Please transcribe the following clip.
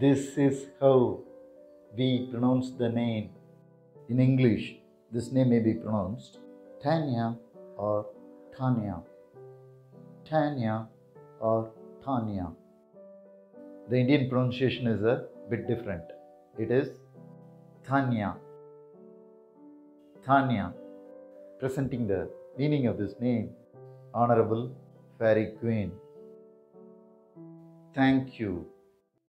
This is how we pronounce the name. In English, this name may be pronounced Tanya or Tanya. Tanya or Tanya. The Indian pronunciation is a bit different. It is Tanya. Tanya. Presenting the meaning of this name, Honorable Fairy Queen. Thank you.